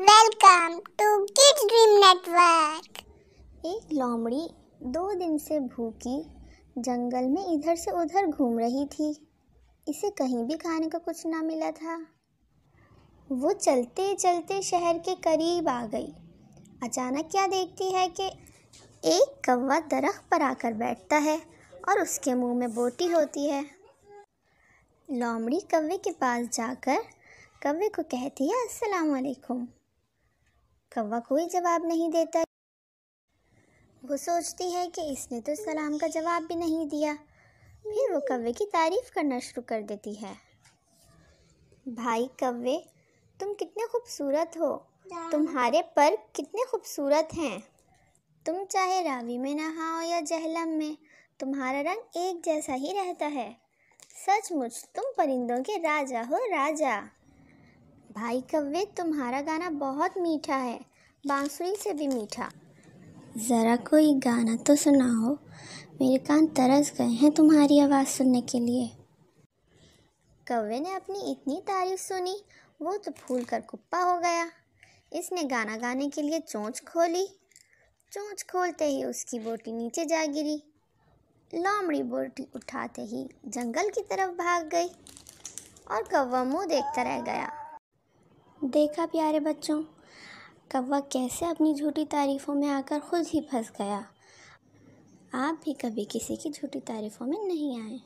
Welcome to kids dream network एक लोमड़ी, दो दिन से भूखी, जंगल में इधर से उधर घूम रही थी। इसे कहीं भी खाने का कुछ ना मिला था। वो चलते चलते शहर के करीब आ गई। अचानक क्या देखती है कि एक कौवा दरख्त पर आकर बैठता है और उसके मुँह में बोटी होती है। लोमड़ी कौवे के पास जाकर कौवे को कहती है अस्सलाम वालेकुम कौवा कोई जवाब नहीं देता। वो सोचती है कि इसने तो सलाम का जवाब भी नहीं दिया। फिर वो कौवे की तारीफ़ करना शुरू कर देती है। भाई कौवे, तुम कितने खूबसूरत हो। तुम्हारे पर कितने खूबसूरत हैं। तुम चाहे रावी में नहाओ या जहलम में, तुम्हारा रंग एक जैसा ही रहता है। सचमुच तुम परिंदों के राजा हो राजा। भाई कव्वे, तुम्हारा गाना बहुत मीठा है। बांसुरी से भी मीठा। ज़रा कोई गाना तो सुनाओ। मेरे कान तरस गए हैं तुम्हारी आवाज़ सुनने के लिए। कौवे ने अपनी इतनी तारीफ़ सुनी, वो तो फूल कर कुप्पा हो गया। इसने गाना गाने के लिए चोंच खोली। चोंच खोलते ही उसकी बोटी नीचे जा गिरी। लोमड़ी बोटी उठाते ही जंगल की तरफ़ भाग गई और कौवा मुँह देखता रह गया। देखा प्यारे बच्चों कौवा कैसे अपनी झूठी तारीफ़ों में आकर खुद ही फंस गया। आप भी कभी किसी की झूठी तारीफ़ों में नहीं आए।